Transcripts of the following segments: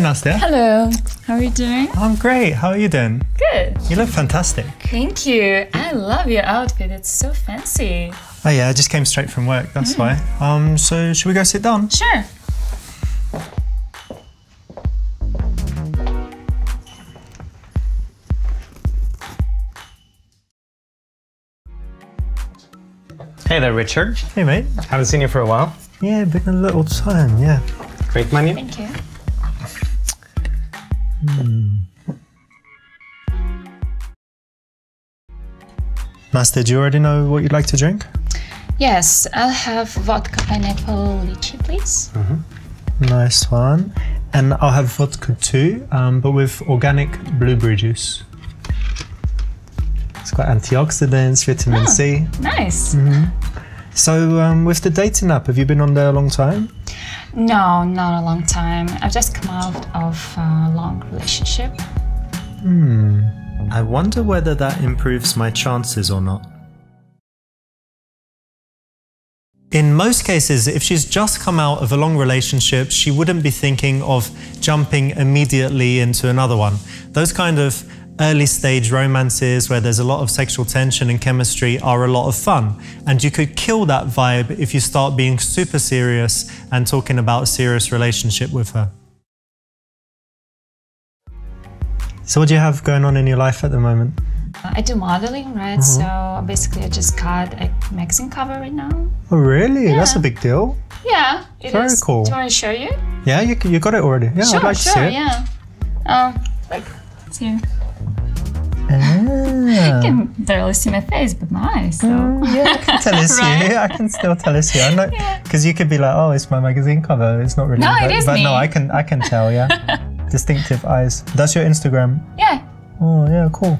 Nastya. Hello. How are you doing? I'm great. How are you doing? Good. You look fantastic. Thank you. I love your outfit. It's so fancy. Oh yeah, I just came straight from work. That's why. Um, so should we go sit down? Sure. Hey there, Richard. Hey mate. Haven't seen you for a while. Yeah, been a little time. Yeah. Great money. Thank you. Master, do you already know what you'd like to drink? Yes, I'll have vodka pineapple lychee, please. Nice one. And I'll have vodka too, um, but with organic blueberry juice. It's got antioxidants, vitamin C. Nice. So, um, with the dating app, have you been on there a long time? No, not a long time. I've just come out of a long relationship. Hmm. I wonder whether that improves my chances or not. In most cases, if she's just come out of a long relationship, she wouldn't be thinking of jumping immediately into another one. Those kind of early stage romances where there's a lot of sexual tension and chemistry are a lot of fun. And you could kill that vibe if you start being super serious and talking about a serious relationship with her. So, what do you have going on in your life at the moment? I do modeling, right? So basically, I just got a magazine cover right now. Oh, really? That's a big deal. Yeah, it Very is. cool. Do you want to show you? Yeah, you, you got it already. Yeah, sure, I'd like sure, to see it. yeah. Um, like, it's here. Ah. You can barely see my face, but my eyes, so. yeah, I can tell it's Right? you. I can still tell it's you. I know because you could be like, "Oh, it's my magazine cover." It's not really. No, but, it is But no. I can, I can tell. Yeah, distinctive eyes. That's your Instagram. Yeah. Oh, yeah, cool.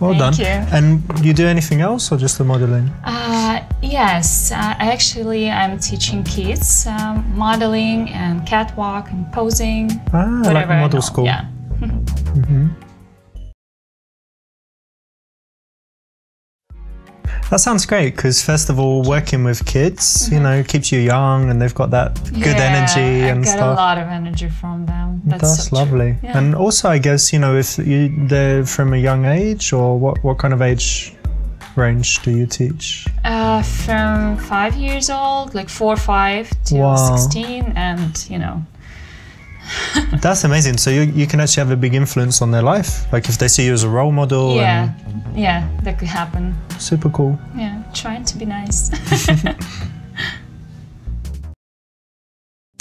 Well Thank done. you. And you do anything else or just the modeling? Uh, yes, uh, actually, I'm teaching kids um, modeling and catwalk and posing. Ah, like whatever I model school. Yeah. That sounds great because first of all, working with kids, you know, keeps you young and they've got that good Mm-hmm. Yeah, energy I and get stuff. a lot of energy from them. That's, That's so lovely. Yeah. And also, I guess you know if you they're from a young age, or what what kind of age range do you teach? Uh, from five years old, like four, or five to Wow. 16, and you know, That's amazing. So you you can actually have a big influence on their life. Like if they see you as a role model. yeah, yeah, that could happen. Super cool. Yeah, trying to be nice.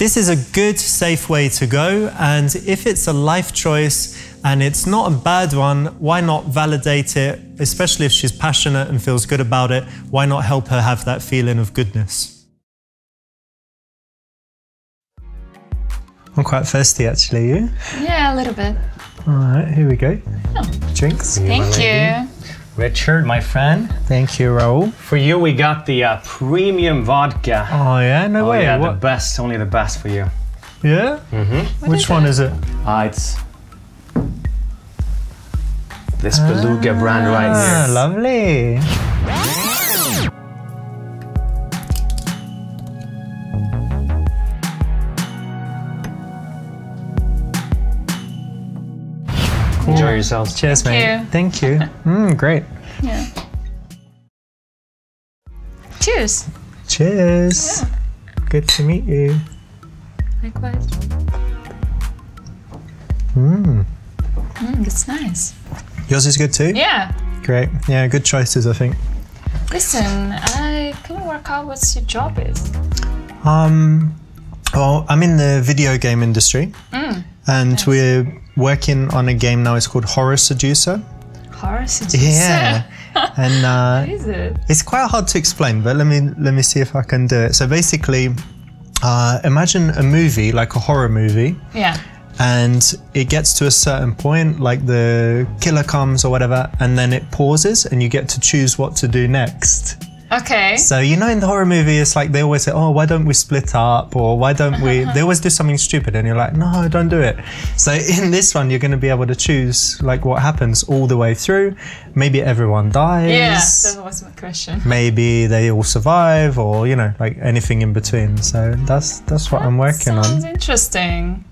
This is a good, safe way to go. And if it's a life choice and it's not a bad one, why not validate it? Especially if she's passionate and feels good about it, why not help her have that feeling of goodness? I'm quite thirsty actually, you? yeah, a little bit. All right, here we go. Drinks. Thank you. Richard, my friend. Thank you, Raoul. For you, we got the uh, premium vodka. Oh yeah, no Oh, way. yeah, the best, only the best for you. Yeah? Mm-hmm. Which is one it? is it? Ah, it's this Beluga brand right Ah, here. lovely. Enjoy yourselves. Cheers, Thank mate. you. Thank you. Mm, great. Yeah. Cheers. Cheers. Good to meet you. Likewise. Mm. Mm, it's nice. Yours is good too? Yeah. Great. Yeah, good choices, I think. Listen, I couldn't work out what your job is. Um, well, I'm in the video game industry, Mm. And we're working on a game now. It's called Horror Seducer. Horror seducer. Yeah, and uh, What is it? it's quite hard to explain, but let me let me see if I can do it. So basically, uh, imagine a movie like a horror movie, Yeah. and it gets to a certain point, like the killer comes or whatever, and then it pauses, and you get to choose what to do next. Okay. So you know, in the horror movie, it's like they always say, "Oh, why don't we split up?" or "Why don't we?" they always do something stupid, and you're like, "No, don't do it." So in this one, you're going to be able to choose like what happens all the way through. Maybe everyone dies. yeah, that was my question. Maybe they all survive, or you know, like anything in between. So that's that's what I'm working Sounds on. interesting.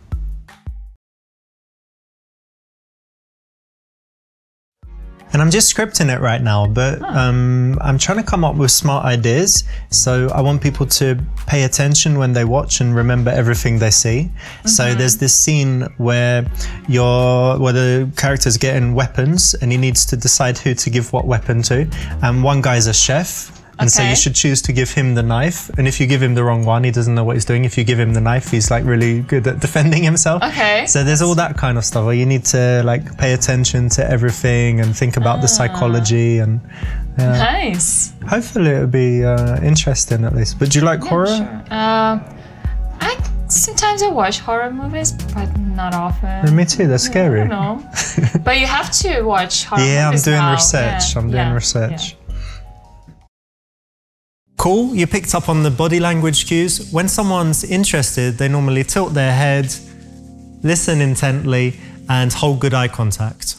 And I'm just scripting it right now, but um, I'm trying to come up with smart ideas. So I want people to pay attention when they watch and remember everything they see. So there's this scene where your where the character's getting weapons and he needs to decide who to give what weapon to. And one guy's a chef. And so you should choose to give him the knife. And if you give him the wrong one, he doesn't know what he's doing. If you give him the knife, he's like really good at defending himself. Okay. So there's all that kind of stuff where you need to like pay attention to everything and think about the Ah. psychology and Nice. hopefully it'll be uh, interesting at least. But do you like horror? Sure. Uh, I sometimes I watch horror movies, but not often. Me too. They're scary. I don't know. but you have to watch horror Yeah, I'm doing now. research. Yeah, I'm doing yeah, research. Cool. You picked up on the body language cues. When someone's interested, they normally tilt their head, listen intently, and hold good eye contact.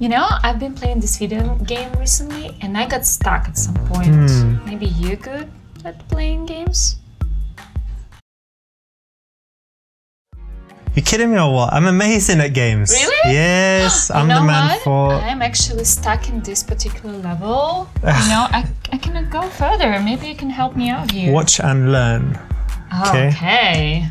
You know, I've been playing this video game recently, and I got stuck at some point. Hmm. Maybe you good at playing games? You kidding me or what? I'm amazing at games. Really? Yes, I'm the man what? for. I'm actually stuck in this particular level. you know, I, I cannot go further. Maybe you can help me out here. Watch and learn. okay. Okay.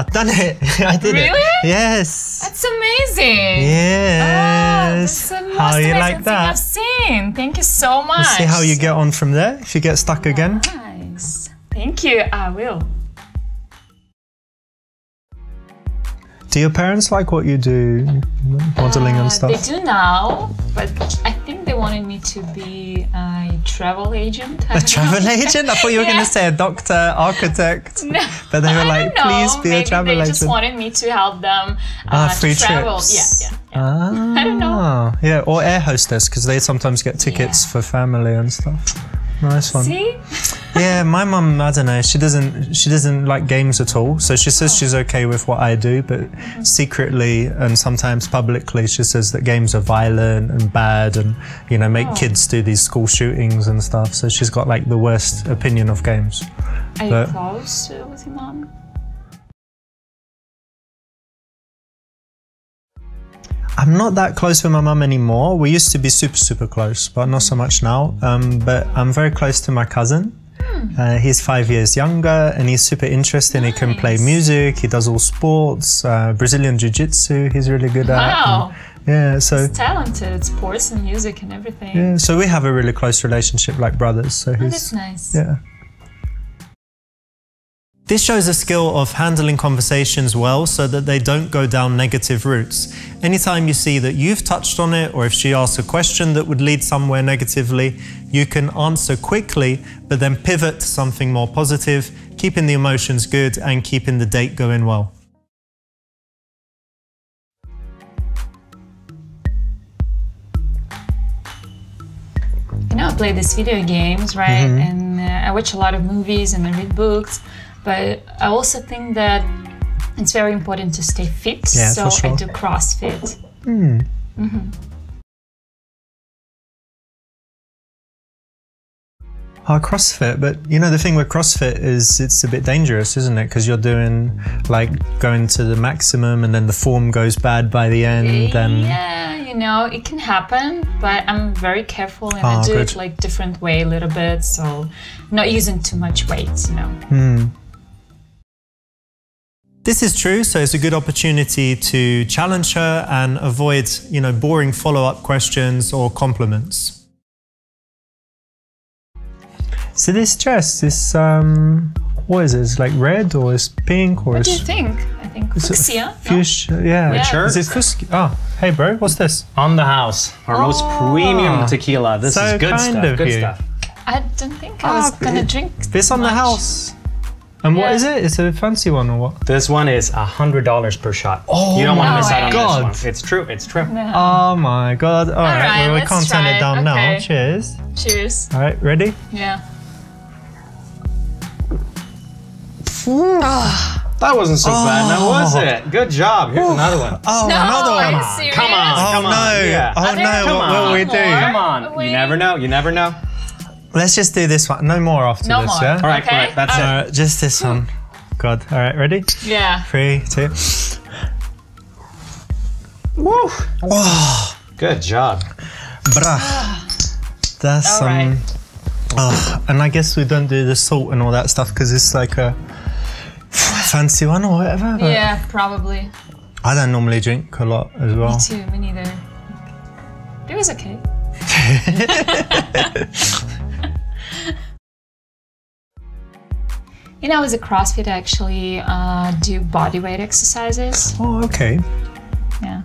Yeah, done it. I did it. Really? Yes. That's amazing. Yes. Oh, that's the most how you amazing like thing that? I've seen. Thank you so much. See how you get on from there. If you get stuck again. Nice. Thank you. I will. Do your parents like what you do, modeling Uh, and stuff? They do now, but I think they wanted me to be a travel agent. I A travel know. agent? I thought you were going to say a doctor, architect. No, But they were like, please be a Maybe travel they just wanted me to help them uh, Ah, free travel. trips. Yeah, yeah. Ah, I don't know. Yeah, or air hostess because they sometimes get tickets Yeah. for family and stuff. Nice one. See? Yeah, my mum, I don't know. She doesn't. She doesn't like games at all. So she says she's oh. okay with what I do, but mm-hmm. secretly and sometimes publicly, she says that games are violent and bad, and you know make Oh. kids do these school shootings and stuff. So she's got like the worst opinion of games. Are you close with your mom? I'm not that close with my mum anymore. We used to be super, super close, but not so much now. Um, but I'm very close to my cousin. Uh, he's five years younger and he's super interesting. He can play music, he does all sports, uh, Brazilian Jiu Jitsu, he's really good at. Wow. And, yeah, so. Talented. Sports and music and everything. Yeah, so we have a really close relationship like brothers. So Oh, he's. that's nice. Yeah. This shows a skill of handling conversations well so that they don't go down negative routes. Anytime you see that you've touched on it, or if she asks a question that would lead somewhere negatively, you can answer quickly, but then pivot to something more positive, keeping the emotions good and keeping the date going well. You know, I play these video games, right? Mm-hmm. And uh, I watch a lot of movies and I read books. But I also think that it's very important to stay fit. Yeah, so sure. I do CrossFit. Oh, CrossFit, but you know the thing with CrossFit is it's a bit dangerous, isn't it? Because you're doing like going to the maximum, and then the form goes bad by the end. And Yeah, you know, it can happen, but I'm very careful and I Ah, do good. it like different way a little bit, so not using too much weight, you know. Hmm. This is true, so it's a good opportunity to challenge her and avoid, you know, boring follow-up questions or compliments. So this dress, is um, what is it? It's like red or is pink or What is do you think? I think is it fuchsia. no? fuchsia? Yeah. Yeah. Sure. Is it fuchsia? Oh, hey bro, what's this? On the house, our most premium tequila. This So is good kind stuff. of Good you. stuff. I don't think I was Ah, gonna it- drink This on the house. And what Yeah. is it? It's a fancy one or what? This one is a hundred dollars per shot. Oh you don't want to my miss out on God. this one. It's true. It's true. Oh my god. All right, right, well, we can't turn it it. down now. Cheers. Cheers. All right, ready? Yeah. Ah. That wasn't so bad, now was oh. it? Good job. Here's another one. Oh, No, another one. you serious? Come on. Oh no. Yeah. Oh no, Come what on. will we do? Come on. Wait. You never know. You never know. Let's just do this one. No more after No this, more. yeah? All right, Okay. all right. That's All it. All right, just this one. God. All right, ready? Yeah. Three, two. Woo. Oh, Good job. bruh. That's All um. right. Oh, and I guess we don't do the salt and all that stuff because it's like a fancy one or whatever. but Yeah, probably. I don't normally drink a lot as well. Me too. Me neither. It was okay. you know, as a CrossFit, I actually uh, do body weight exercises. Oh, okay. Yeah.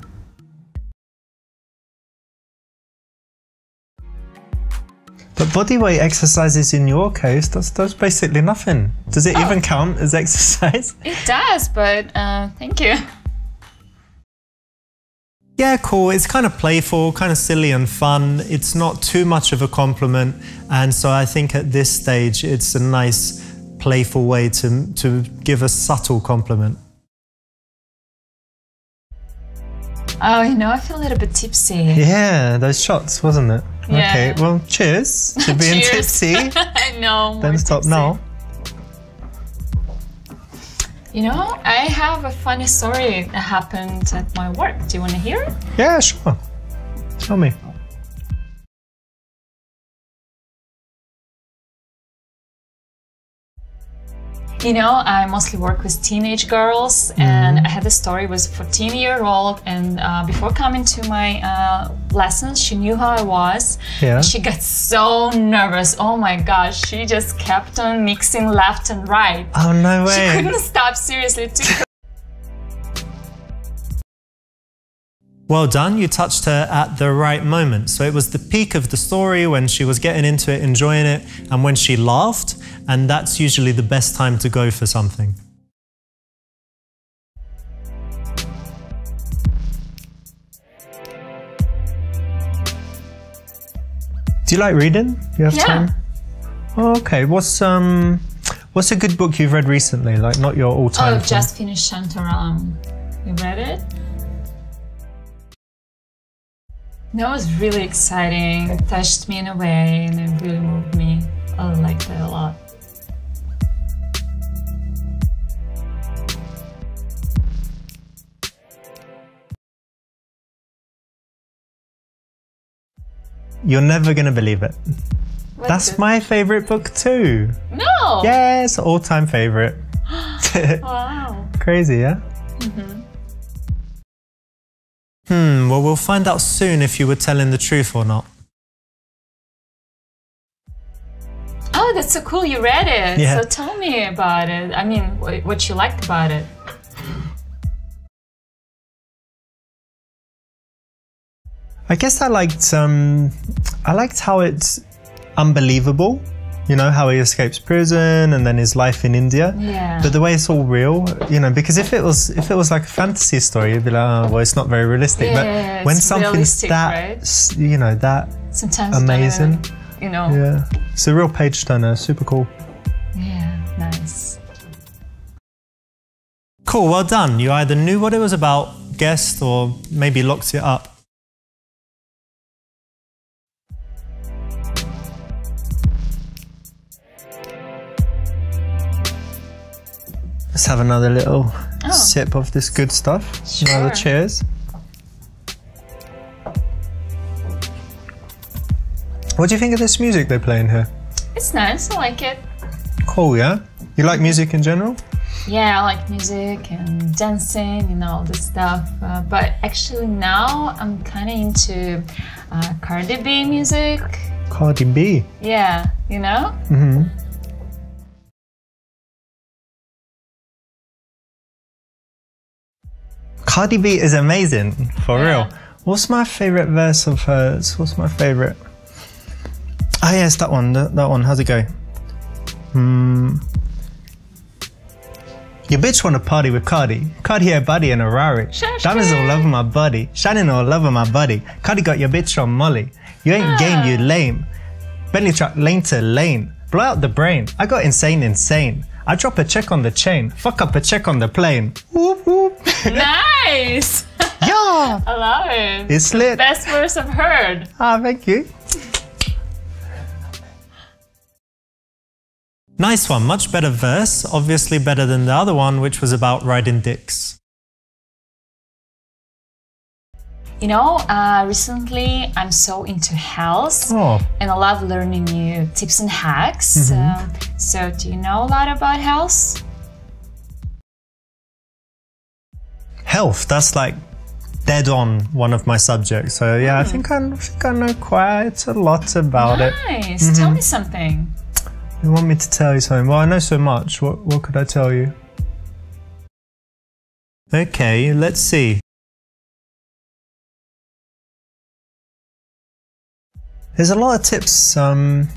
But body weight exercises in your case, that's, that's basically nothing. Does it even count as exercise? It does, but uh, thank you. Yeah, cool. It's kind of playful, kind of silly and fun. It's not too much of a compliment. And so I think at this stage, it's a nice, playful way to, to give a subtle compliment. Oh, you know, I feel a little bit tipsy. Yeah, those shots, wasn't it? Yeah. Okay, well, cheers to being Cheers. tipsy. I know. Don't stop tipsy. now. You know, I have a funny story that happened at my work. Do you want to hear it? Yeah, sure. Tell me. You know, I mostly work with teenage girls, and I had a story with a 14 year old, and uh, before coming to my uh, lessons, she knew how I was. Yeah. She got so nervous. Oh my gosh, she just kept on mixing left and right. Oh, no way. She couldn't stop. Seriously, it took Well done, you touched her at the right moment. So it was the peak of the story when she was getting into it, enjoying it, and when she laughed, and that's usually the best time to go for something. Do you like reading? You have Yeah. time? Oh, okay. What's um what's a good book you've read recently? Like not your all-time Oh, thing. just finished Shantaram. You read it? That was really exciting. It touched me in a way and it really moved me. I liked it a lot. You're never gonna believe it. That's it? my favorite book too. No! Yes, all time favorite. Wow. Crazy, yeah? Hmm, well, we'll find out soon if you were telling the truth or not. Oh, that's so cool. You read it. Yeah. So tell me about it. I mean, what you liked about it. I guess I liked um I liked how it's unbelievable. You know, how he escapes prison and then his life in India. Yeah. But the way it's all real, you know, because if it was if it was like a fantasy story, you'd be like, oh, well, it's not very realistic. Yeah, but when it's something's that, right? you know, that Sometimes amazing. you know. yeah, it's a real page turner. Super cool. yeah, nice. Cool, well done. You either knew what it was about, guessed, or maybe locked it up. Let's have another little Oh. sip of this good stuff. Another cheers. What do you think of this music they play in here? It's nice. I like it. Cool, yeah? You like music in general? Yeah, I like music and dancing and all this stuff. Uh, but actually, now I'm kind of into uh, Cardi B music. Cardi B. Yeah, you know? hmm Cardi B is amazing, for Yeah. real. What's my favorite verse of hers? What's my favorite? Ah, yes, that one. That, that one. How's it go? Hmm. Your bitch wanna party with Cardi. Cardi a buddy in a Rari. Diamonds all over my body. Shining all over my body. Cardi got your bitch on Molly. You ain't game, you lame. Bentley truck lane to lane. Blow out the brain. I got insane, insane. I drop a check on the chain. Fuck up a check on the plane. Whoop whoop. Nice. yeah. I love it. It's lit. Best verse I've heard. Ah, thank you. Nice one, much better verse, obviously better than the other one, which was about riding dicks. You know, uh, recently I'm so into health Oh, and I love learning new tips and hacks. Um, so, do you know a lot about health? Health, that's like dead on one of my subjects. So yeah, I think I, I think I know quite a lot about it. Nice. Tell me something. You want me to tell you something? Well, I know so much. What what could I tell you? Okay, let's see. There's a lot of tips. Um,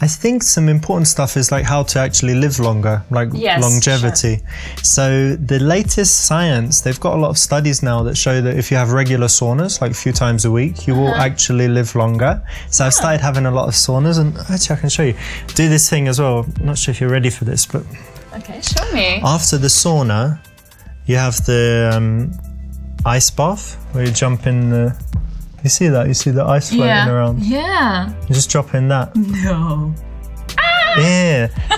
I think some important stuff is like how to actually live longer, like Yes, longevity. So the latest science, they've got a lot of studies now that show that if you have regular saunas, like a few times a week, you will actually live longer. So I've started having a lot of saunas, and actually I can show you. Do this thing as well. I'm not sure if you're ready for this, but Okay, show me. after the sauna, you have the um, ice bath where you jump in the. You see that? You see the ice floating around. Yeah. You just drop in that. No. Ah! Yeah.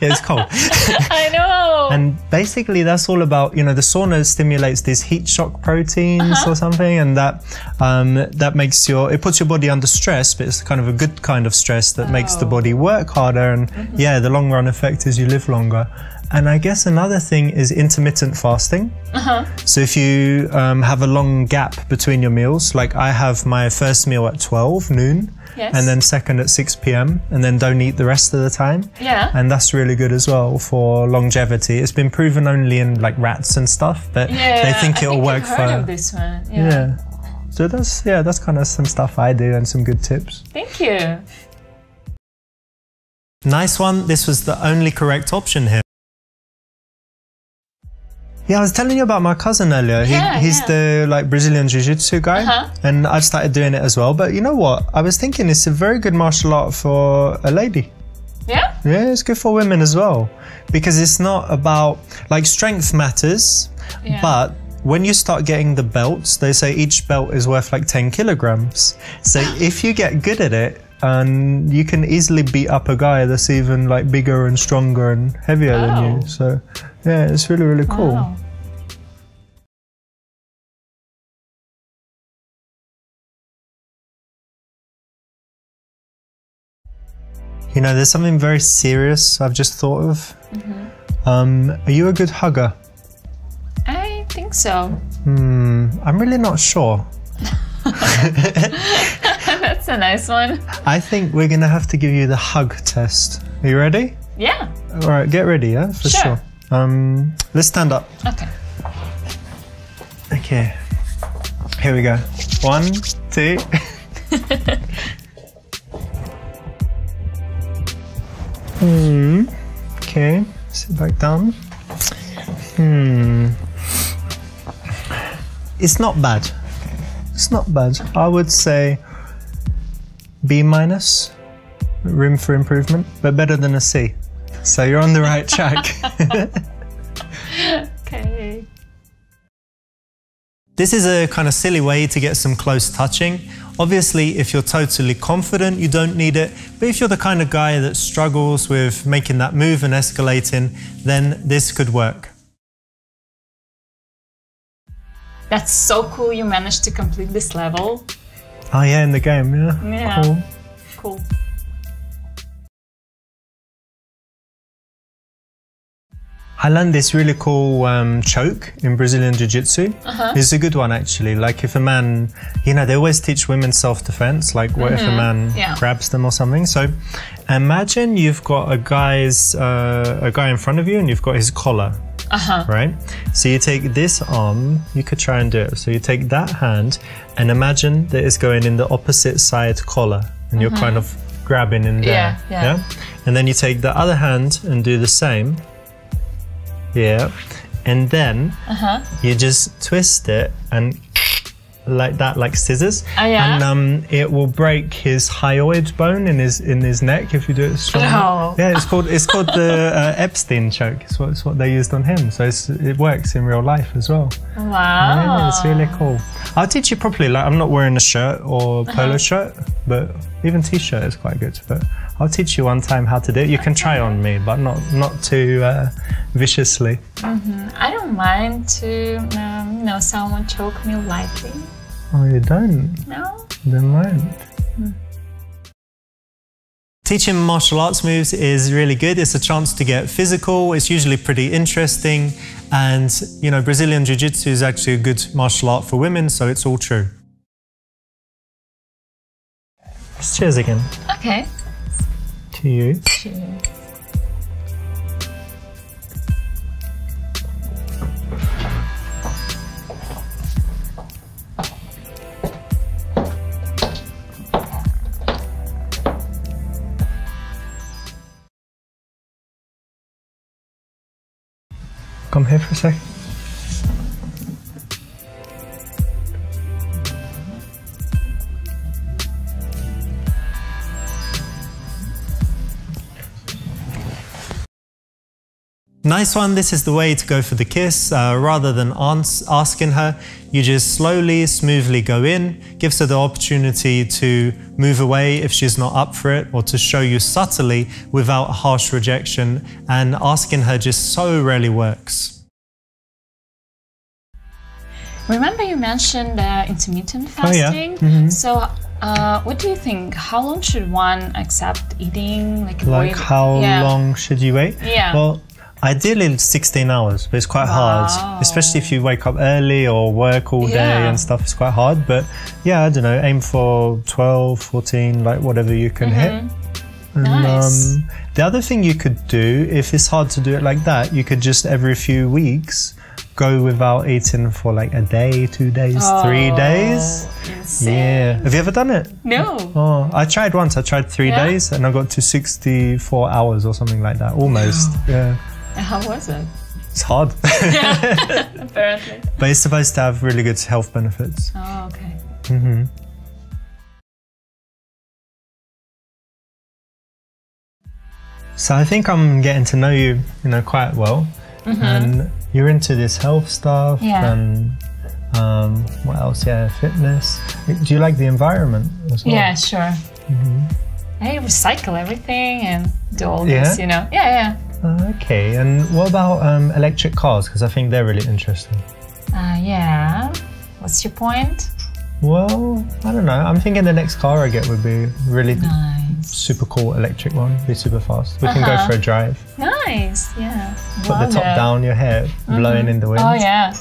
yeah, it's cold. I know. And basically, that's all about you know the sauna stimulates these heat shock proteins uh-huh. or something, and that um, that makes your it puts your body under stress, but it's kind of a good kind of stress that makes the Oh. body work harder, and mm-hmm. yeah, the long run effect is you live longer. And I guess another thing is intermittent fasting. So if you um, have a long gap between your meals, like I have my first meal at 12 noon, Yes. and then second at 6 p.m., and then don't eat the rest of the time yeah. and that's really good as well for longevity. It's been proven only in like rats and stuff, but yeah. they think it'll think work I've heard for of this one. Yeah. yeah. So that's yeah, that's kind of some stuff I do and some good tips. Thank you. Nice one. This was the only correct option here. Yeah, I was telling you about my cousin earlier. He, Yeah, he's yeah. the like Brazilian jiu-jitsu guy, Uh-huh. and I've started doing it as well. But you know what? I was thinking it's a very good martial art for a lady. Yeah. Yeah, it's good for women as well because it's not about like strength matters, Yeah. but when you start getting the belts, they say each belt is worth like 10 kilograms. So if you get good at it, and you can easily beat up a guy that's even like bigger and stronger and heavier than Oh. you. So yeah, it's really really cool. Wow. You know, there's something very serious I've just thought of. Mm-hmm. Um, are you a good hugger? I think so. Hmm, I'm really not sure. That's a nice one. I think we're gonna have to give you the hug test. Are you ready? Yeah. All right, get ready, yeah, for Sure. sure. Um, let's stand up. Okay. Okay. Here we go. One, two. hmm. Okay. Sit back down. Hmm. It's not bad. It's not bad. I would say B minus. Room for improvement, but better than a C. So you're on the right track. Okay. This is a kind of silly way to get some close touching. Obviously, if you're totally confident, you don't need it. But if you're the kind of guy that struggles with making that move and escalating, then this could work. That's so cool you managed to complete this level. Oh, yeah, in the game, yeah. Yeah. Cool. Cool. I learned this really cool um, choke in Brazilian Jiu Jitsu. It's a good one, actually. Like, if a man, you know, they always teach women self defense. Like, what if a man Yeah. grabs them or something? So, imagine you've got a guy's uh, a guy in front of you, and you've got his collar. Uh-huh. Right? So you take this arm, you could try and do it. So you take that hand and imagine that it's going in the opposite side collar and you're kind of grabbing in there. Mm-hmm. Yeah, yeah. And then you take the other hand and do the same. Yeah. And then Uh-huh. you just twist it and like that, like scissors. Oh, yeah? And um, it will break his hyoid bone in his in his neck if you do it strong. Oh. Yeah, it's called it's called the uh, Epstein choke. It's what, it's what they used on him. So it's, it works in real life as well. Wow. Yeah, it's really cool. I'll teach you properly. Like I'm not wearing a shirt or polo Uh-huh. shirt, but even t-shirt is quite good. But I'll teach you one time how to do it. You can try on me, but not not too uh, viciously. I don't mind to, um, you know, someone choke me lightly. Oh, you don't? No? Then won't. Hmm. Teaching martial arts moves is really good. It's a chance to get physical. It's usually pretty interesting. And, you know, Brazilian Jiu Jitsu is actually a good martial art for women, so it's all true. Cheers again Okay. to you. Come here for a sec. Nice one. This is the way to go for the kiss. Uh, rather than asking her, you just slowly, smoothly go in, gives her the opportunity to move away if she's not up for it, or to show you subtly without harsh rejection. And asking her just so rarely works. Remember you mentioned uh, intermittent Oh, yeah. fasting? So, uh, what do you think? How long should one accept eating? Like, Like, how yeah. long should you wait? Yeah. Well, ideally 16 hours, but it's quite hard, especially if you wake up early or work all day Yeah. and stuff. It's quite hard, but yeah, I don't know, aim for 12, 14, like whatever you can hit. And, Mm-hmm. Nice. um, the other thing you could do, if it's hard to do it like that, you could just every few weeks go without eating for like a day, two days, three Oh, days. Insane. Yeah. Have you ever done it? No. Oh, I tried once. I tried three Yeah? days and I got to 64 hours or something like that. Almost. Yeah. And How was it? It's hard. Apparently. but it's supposed to have really good health benefits. Oh, okay. Mm-hmm. So I think I'm getting to know you, you know, quite well. And you're into this health stuff Mm-hmm. Yeah. and um, what else? Yeah, fitness. Do you like the environment as well? Yeah, sure. I recycle everything and do all Mm-hmm. Yeah? this, you know. Yeah, Uh, Okay. And what about um, electric cars? Because I think they're really interesting. yeah. Uh, yeah. What's your point? Well, I don't know. I'm thinking the next car I get would be really Nice. super cool electric one. Be super fast. We can go Uh-huh. for a drive. Nice, yeah. Put Love the top it. Mm-hmm. down, your hair blowing in the wind. Oh, yeah.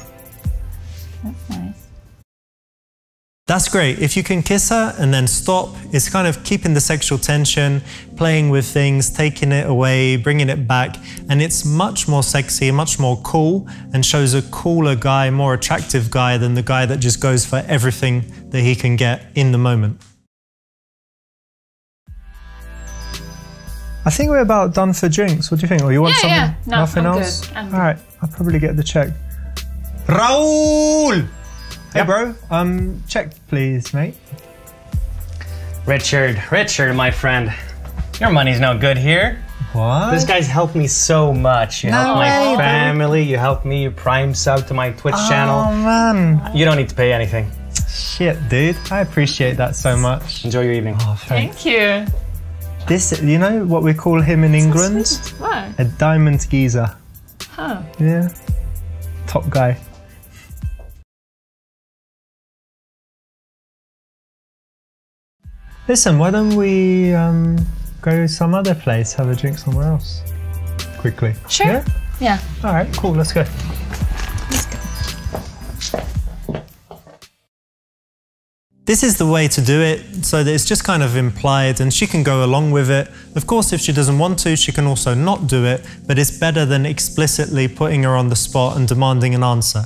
That's nice. That's great. If you can kiss her and then stop, it's kind of keeping the sexual tension, playing with things, taking it away, bringing it back. And it's much more sexy, much more cool, and shows a cooler guy, more attractive guy than the guy that just goes for everything that he can get in the moment. I think we're about done for drinks. What do you think? Or you want Yeah, something? yeah. No, Nothing I'm else? good. I'm All good. right, I'll probably get the check. Raoul! Hey, Yep. bro. Um, check, please, mate. Richard, Richard, my friend. Your money's no good here. What? This guy's helped me so much. You No helped my way, family, you helped me, you prime sub to my Twitch Oh channel. Oh, man, You don't need to pay anything. shit, dude. I appreciate that so much. Enjoy your evening. Oh. Thank you. This, you know what we call him in England? Sweet. What? A diamond geezer. Huh. Yeah, top guy. Listen, why don't we um, go some other place, have a drink somewhere else? Quickly. Sure. Yeah? Yeah. All right, cool, let's go. Let's go. This is the way to do it so that it's just kind of implied and she can go along with it. Of course, if she doesn't want to, she can also not do it, but it's better than explicitly putting her on the spot and demanding an answer.